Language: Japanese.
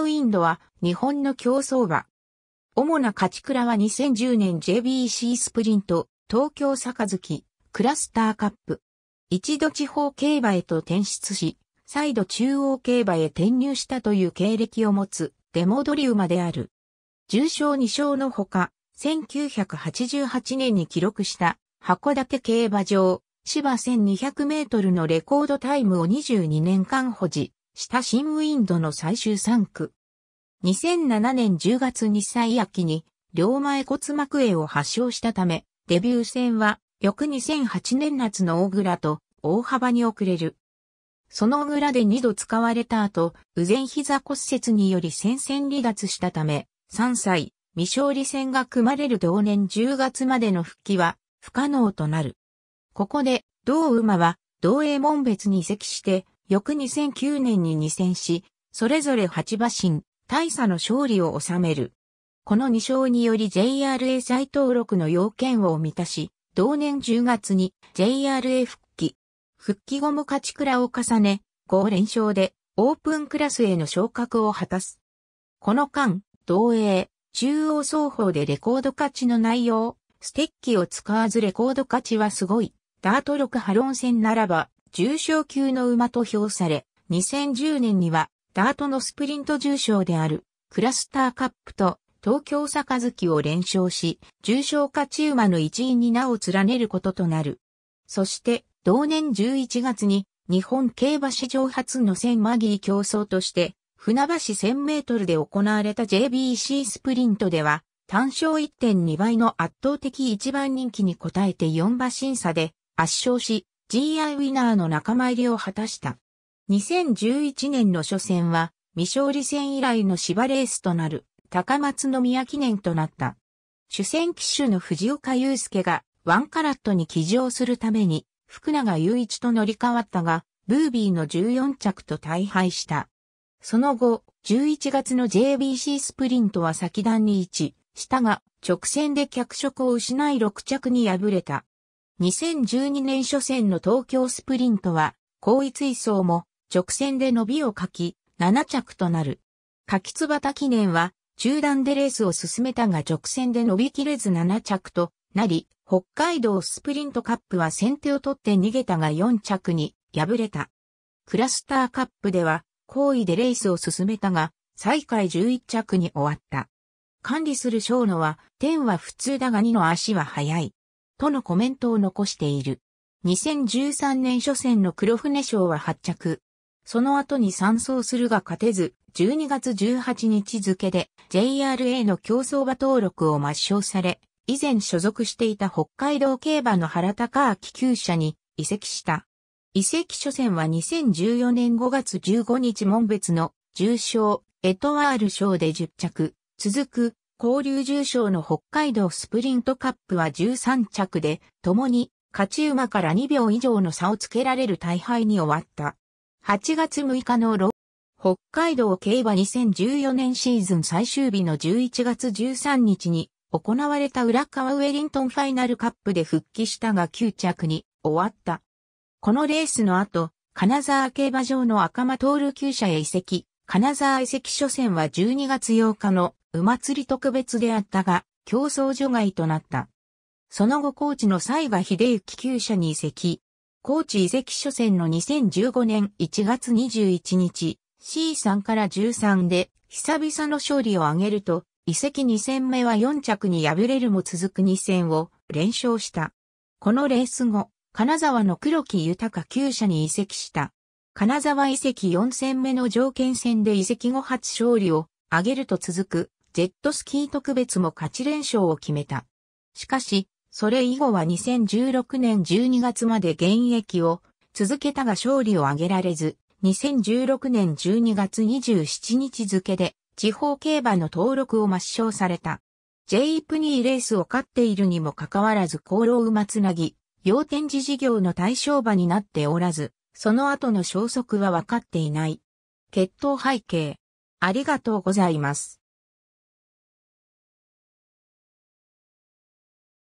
ウィンドは日本の競走馬。主な勝ち倉は2010年 JBC スプリント、東京杯、クラスターカップ。一度地方競馬へと転出し、再度中央競馬へ転入したという経歴を持つデモドリ馬である。重賞2勝のほか、1988年に記録した函館競馬場芝1200メートルのレコードタイムを22年間保持した新ウィンドの最終3区。2007年10月2歳秋に両前骨膜炎を発症したため、デビュー戦は翌2008年夏の大倉と大幅に遅れる。その裏で2度使われた後、右前膝骨折により戦線離脱したため、3歳、未勝利戦が組まれる同年10月までの復帰は不可能となる。ここで、同馬は、同英門別に移籍して、翌2009年に2戦し、それぞれ8馬身、大差の勝利を収める。この2勝により JRA 再登録の要件を満たし、同年10月に JRA 復帰。復帰後も勝ち倉を重ね、5連勝でオープンクラスへの昇格を果たす。この間、同英、中央双方でレコード勝ちの内容、ステッキを使わずレコード勝ちはすごい。ダート6ハロン戦ならば、重賞級の馬と評され、2010年には、ダートのスプリント重賞である、クラスターカップと、東京杯を連勝し、重賞勝ち馬の一員に名を連ねることとなる。そして、同年11月に、日本競馬史上初の1000マギー競争として、船橋1000メートルで行われた JBC スプリントでは、単勝1.2倍の圧倒的一番人気に応えて4馬審査で圧勝し、GI ウィナーの仲間入りを果たした。2011年の初戦は、未勝利戦以来の芝レースとなる、高松宮記念となった。主戦騎手の藤岡祐介が、ワンカラットに騎乗するために、福永雄一と乗り換わったが、ブービーの14着と大敗した。その後、11月の JBC スプリントは先段に位置したが、直線で脚色を失い6着に敗れた。2012年初戦の東京スプリントは、後位追走も直線で伸びを書き、7着となる。柿つばた記念は、中段でレースを進めたが直線で伸びきれず7着となり、北海道スプリントカップは先手を取って逃げたが4着に敗れた。クラスターカップでは、後位でレースを進めたが、最下位11着に終わった。管理する小野は、天は普通だが2の足は速い。とのコメントを残している。2013年初戦の黒船賞は発着。その後に参走するが勝てず、12月18日付で JRA の競走馬登録を抹消され、以前所属していた北海道競馬の原高明厩舎に移籍した。移籍初戦は2014年5月15日門別の重賞エトワール賞で10着、続く交流重賞の北海道スプリントカップは13着で、共に勝ち馬から2秒以上の差をつけられる大敗に終わった。8月6日の北海道競馬2014年シーズン最終日の11月13日に行われた浦川ウェリントンファイナルカップで復帰したが9着に終わった。このレースの後、金沢競馬場の赤間通る厩舎へ移籍。金沢移籍初戦は12月8日の馬釣り特別であったが、競争除外となった。その後高知の西賀秀幸厩舎に移籍。高知移籍初戦の2015年1月21日、C3 から13で久々の勝利を挙げると、移籍2戦目は4着に敗れるも続く2戦を連勝した。このレース後、金沢の黒木豊厩舎に移籍した。金沢移籍4戦目の条件戦で移籍後初勝利を挙げると続くジェットスキー特別も勝ち連勝を決めた。しかし、それ以後は2016年12月まで現役を続けたが勝利を挙げられず、2016年12月27日付で地方競馬の登録を抹消された。ジェイプニーレースを勝っているにもかかわらず功労馬つなぎ、要展示事業の対象馬になっておらず、その後の消息は分かっていない。決闘背景。ありがとうございます。